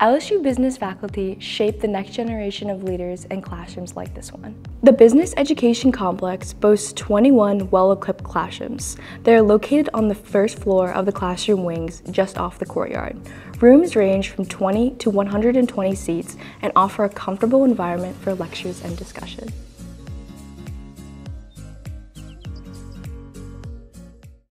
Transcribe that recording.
LSU business faculty shape the next generation of leaders in classrooms like this one. The Business Education Complex boasts 21 well-equipped classrooms. They are located on the first floor of the classroom wings just off the courtyard. Rooms range from 20 to 120 seats and offer a comfortable environment for lectures and discussion.